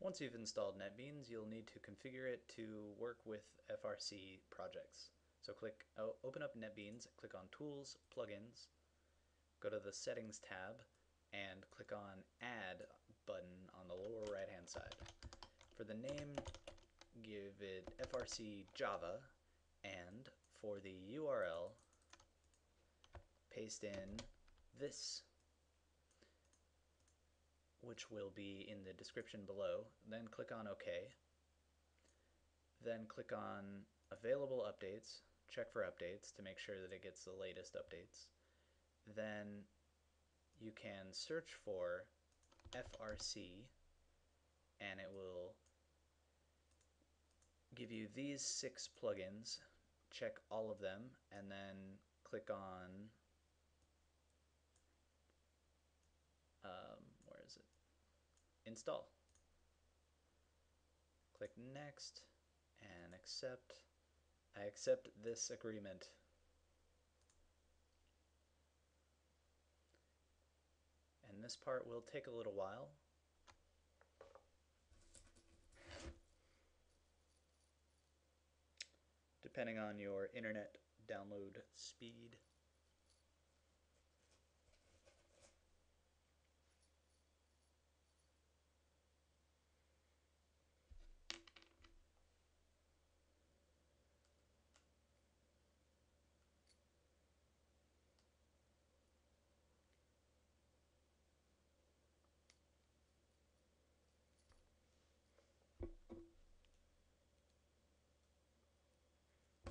Once you've installed NetBeans, you'll need to configure it to work with FRC projects. So click open up NetBeans, click on Tools, Plugins, go to the Settings tab, and click on Add button on the lower right hand side. For the name, give it FRC Java, and for the URL, paste in this which will be in the description below. Then click on OK. Then click on Available Updates, check for updates to make sure that it gets the latest updates. Then you can search for FRC and it will give you these six plugins. Check all of them and then click on Install. Click next and accept. I accept this agreement. And this part will take a little while. Depending on your internet download speed.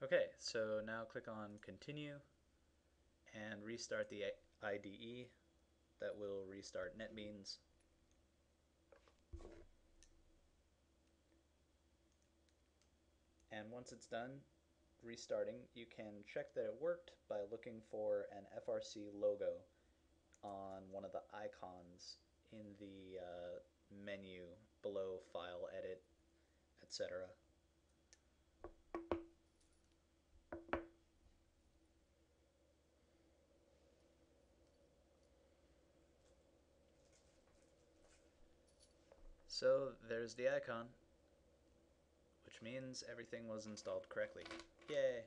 Okay, so now click on continue and restart the IDE. That will restart NetBeans. And once it's done restarting, you can check that it worked by looking for an FRC logo on one of the icons in the uh, menu below File, Edit, etc. So there's the icon, which means everything was installed correctly. Yay!